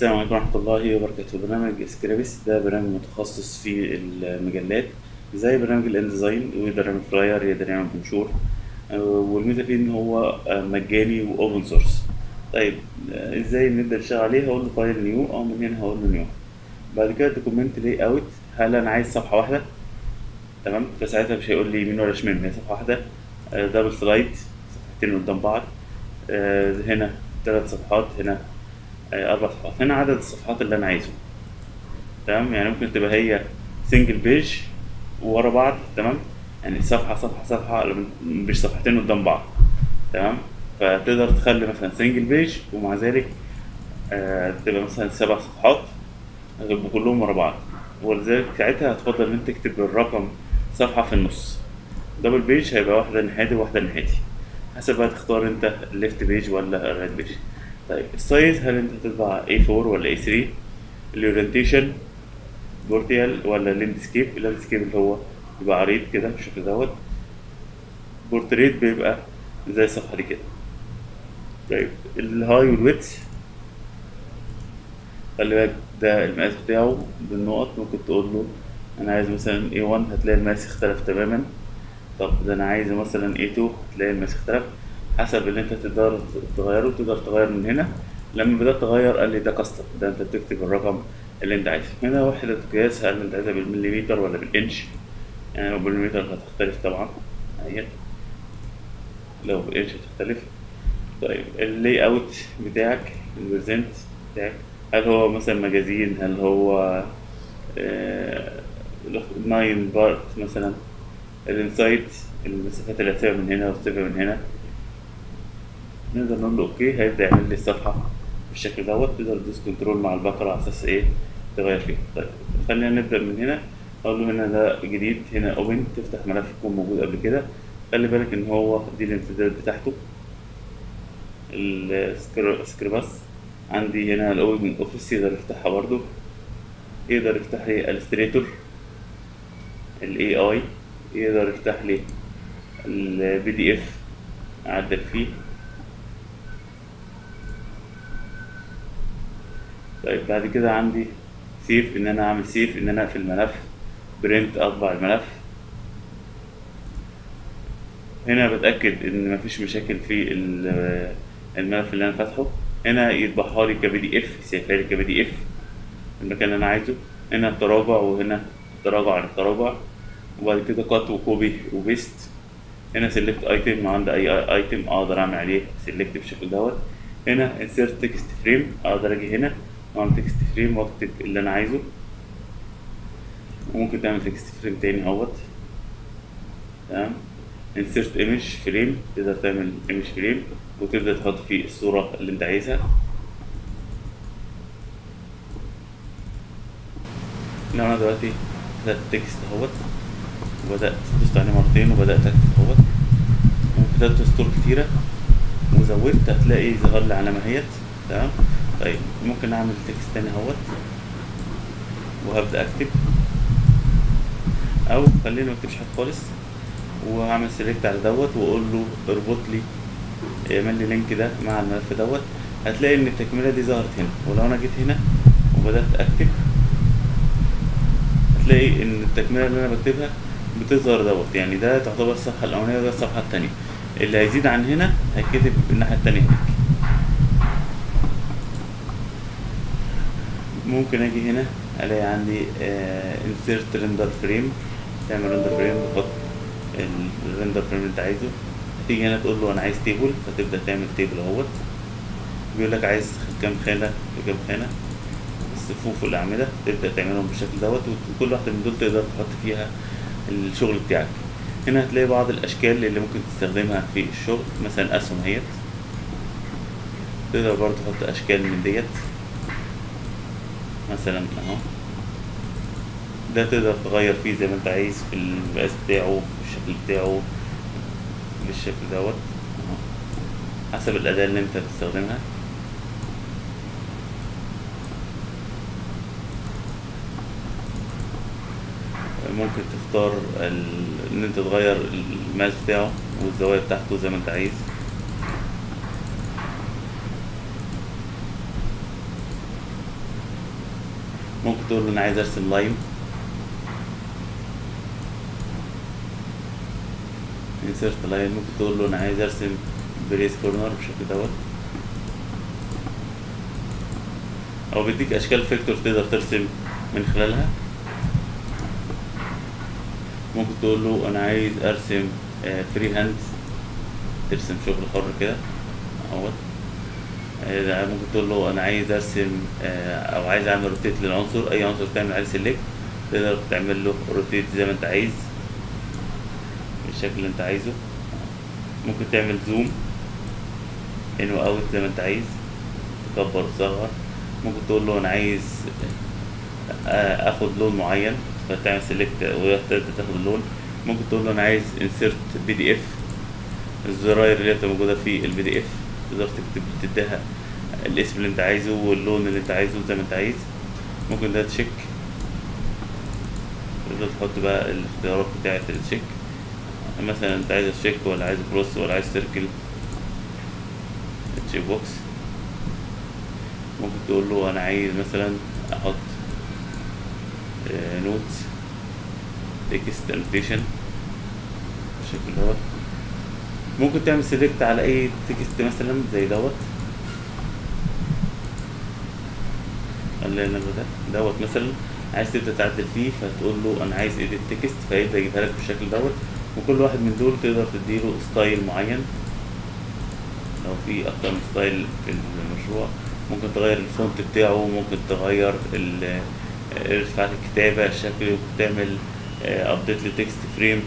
السلام عليكم ورحمة الله وبركاته. برنامج Scribus ده برنامج متخصص في المجلات زي برنامج ال InDesign ويقدر يعمل flyer يقدر يعمل آه، والميزة فيه إن هو مجاني و open source طيب إزاي نبدأ نشتغل عليه؟ هقول له file new أو من هنا هقول له new بعد كده document layout هل أنا عايز صفحة واحدة؟ تمام؟ فساعتها مش هيقول لي يمين ولا شمال هي صفحة واحدة. double sided صفحتين قدام بعض. آه، هنا ثلاث صفحات هنا أربع صفحات. هنا عدد الصفحات اللي أنا عايزه تمام؟ يعني ممكن تبقى هي single page ورا بعض. تمام؟ يعني صفحة صفحة صفحة مش صفحتين قدام بعض. تمام؟ فتقدر تخلي مثلا single page ومع ذلك آه، تبقى مثلا سبع صفحات كلهم ورا بعض. ولذلك ساعتها هتفضل إن أنت تكتب الرقم صفحة في النص. double page هيبقى واحدة ناحيتي وواحدة ناحيتي. حسب بقى تختار أنت ال left page ولا ال right page طيب ال size هل أنت هتطبع A4 ولا A3 ال orientation portrait ولا landscape ال landscape اللي هو بيبقى عريض كده بالشكل دوت. بورتريت بيبقى زي الصفحة دي كده. طيب ال height وال width خلي بالك ده المقاس بتاعه بالنقط ممكن تقول له أنا عايز مثلا A1 هتلاقي المقاس اختلف تماما. طب ده أنا عايزه مثلا A2 هتلاقي المقاس اختلف. حسب اللي انت تقدر تغيره تقدر تغير من هنا. لما بدأت تغير قال لي ده custom ده انت بتكتب الرقم اللي انت عايزه. هنا وحدة قياس هل انت عايزها بالمليمتر ولا بالانش؟ يعني بالمليمتر هتختلف طبعا. اهي لو بالانش هتختلف. طيب ال layout بتاعك ال preset بتاعك هل هو مثلا magazine؟ هل هو nine parts مثلا ال inside المسافات اللي هتسيبها من هنا وتسيبها من هنا. نقدر نقول له okay هيبدأ يعمل لي الصفحة بالشكل دوت تقدر تدوس control مع البكرة على أساس إيه؟ تغير فيه. طيب خلينا نبدأ من هنا. أقول له هنا ده جديد هنا open تفتح ملف يكون موجود قبل كده. خلي بالك إن هو دي الامتداد بتاعته. ال Scribus عندي هنا ال OpenOffice يقدر يفتحها برضو يقدر يفتح لي Illustrator ال AI يقدر يفتح لي ال PDF أعدل فيه. طيب بعد كده عندي save إن أنا أعمل save إن أنا أقفل الملف print أطبع الملف. هنا بتأكد إن مفيش مشاكل في ال- الملف اللي أنا فاتحه. هنا يطبعها لي ك PDF يسيفها لي ك PDF المكان اللي أنا عايزه. هنا التراجع وهنا التراجع عن التراجع. وبعد كده cut و copy و paste هنا select item عندي أي item أقدر أعمل عليه select بالشكل دوت. هنا insert text frame أقدر أجي هنا. واعمل text frame وأكتب اللي أنا عايزه. وممكن تعمل text frame تاني أهوت. تمام؟ insert image frame تقدر تعمل image frame وتبدأ تحط فيه الصورة اللي أنت عايزها. لو أنا دلوقتي كتبت text أهوت وبدأت دوست عليه مرتين وبدأت أكتب أهوت وكتبت سطور كتيرة وزودت هتلاقي ظهر لي علامة أهيت. تمام؟ طيب ممكن أعمل text تاني أهوت. وهبدأ أكتب. أو خليني ما أكتبش حاجة خالص. وهعمل select على دوت وأقول له اربط لي اعمل لي link ده مع الملف دوت. هتلاقي إن التكملة دي ظهرت هنا. ولو أنا جيت هنا وبدأت أكتب هتلاقي إن التكملة اللي أنا بكتبها بتظهر دوت. يعني ده تعتبر الصفحة الأولانية وده الصفحة الثانية اللي هيزيد عن هنا هيتكتب الناحية الثانية هناك. ممكن أجي هنا الاقي عندي insert render frame تعمل render frame تحط ال render frame اللي انت عايزه. تيجي هنا تقول له أنا عايز table فتبدأ تعمل table اهوت. بيقول لك عايز كام خانة في كام خانة. الصفوف والأعمدة تبدأ تعملهم بالشكل دوت وكل واحدة من دول تقدر تحط فيها الشغل بتاعك. هنا هتلاقي بعض الأشكال اللي ممكن تستخدمها في الشغل. مثلا أسهم اهيت. تقدر برضه تحط أشكال من ديت. مثلا أهو. ده تقدر تغير فيه زي ما أنت عايز في المقاس بتاعه في الشكل بتاعه بالشكل دوت. حسب الأداة اللي أنت بتستخدمها. ممكن تختار ال- إن أنت تغير المقاس بتاعه والزوايا بتاعته زي ما أنت عايز. ممكن تقول له أنا عايز أرسم line. insert line ممكن تقول له أنا عايز أرسم Bezier curve بالشكل دوت. أو بيديك أشكال vector تقدر ترسم من خلالها. ممكن تقول له أنا عايز أرسم free hand ترسم شغل حر كده. أهوت. آه، ممكن تقول له أنا عايز أرسم آه، أو عايز أعمل rotate للعنصر أي عنصر تعمل عليه select تقدر تعمل له rotate زي ما أنت عايز بالشكل اللي أنت عايزه. ممكن تعمل zoom in و out زي ما أنت عايز تكبر وتصغر ممكن تقول له أنا عايز آه، آخد لون معين فتعمل select وتبدا تاخد اللون. ممكن تقول له أنا عايز insert PDF الزراير اللي بتبقى موجودة في ال PDF تقدر تكتب تديها الاسم اللي انت عايزه واللون اللي انت عايزه زي ما انت عايز. ممكن ده check. تقدر تحط بقى الاختيارات بتاعة ال check. مثلا انت عايز check ولا عايز cross ولا عايز circle. check box. ممكن تقول له أنا عايز مثلا أحط notes text annotation بالشكل دوت ممكن تعمل select على أي text مثلا زي دوت؟ نلغي ده دوت مثلا عايز تبدأ تعدل فيه فتقول له أنا عايز edit text فيبدأ يجيبها لك بالشكل دوت. وكل واحد من دول تقدر تديله style معين. لو في أكتر من style في المشروع ممكن تغير ال font بتاعه ممكن تغير ارتفاعات الكتابة الشكل ممكن تعمل update ل text frame